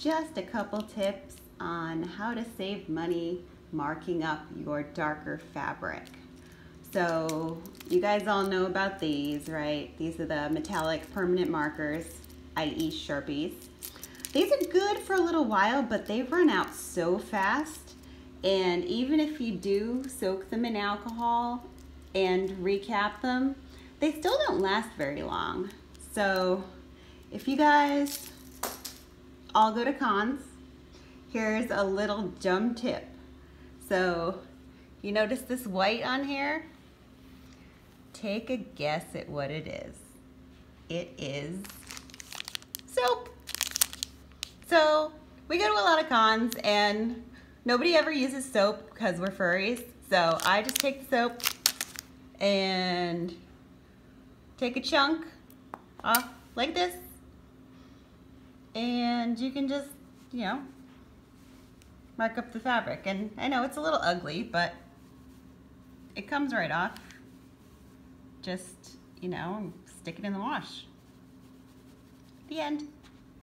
just a couple tips on how to save money marking up your darker fabric. So you guys all know about these, right? These are the metallic permanent markers, i.e. Sharpies. These are good for a little while, but they've run out so fast. And even if you do soak them in alcohol and recap them, they still don't last very long. So if you guys all go to cons, here's a little dumb tip. So you notice this white on here? Take a guess at what it is. It is soap. So we go to a lot of cons and nobody ever uses soap because we're furries. So I just take the soap and take a chunk off like this and you can just, you know, mark up the fabric. And I know it's a little ugly, but it comes right off. Just, you know, stick it in the wash. The end.